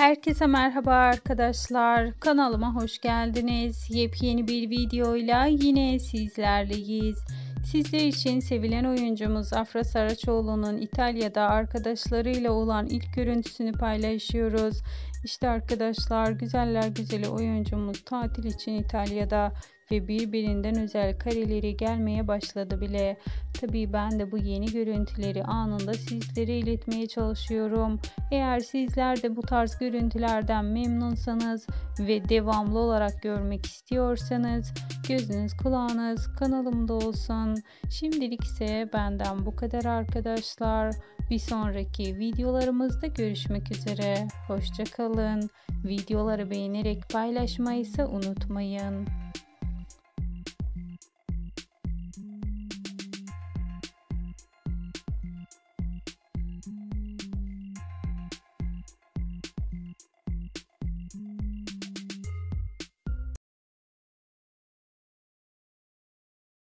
Herkese merhaba arkadaşlar. Kanalıma hoş geldiniz. Yepyeni bir videoyla yine sizlerleyiz. Sizler için sevilen oyuncumuz Afra Saraçoğlu'nun İtalya'da arkadaşlarıyla olan ilk görüntüsünü paylaşıyoruz. İşte arkadaşlar güzeller güzeli oyuncumuz tatil için İtalya'da ve birbirinden özel kareleri gelmeye başladı bile. Tabii ben de bu yeni görüntüleri anında sizlere iletmeye çalışıyorum. Eğer sizler de bu tarz görüntülerden memnunsanız ve devamlı olarak görmek istiyorsanız gözünüz kulağınız kanalımda olsun. Şimdilik ise benden bu kadar arkadaşlar. Bir sonraki videolarımızda görüşmek üzere. Hoşçakalın. Videoları beğenerek paylaşmayı ise unutmayın.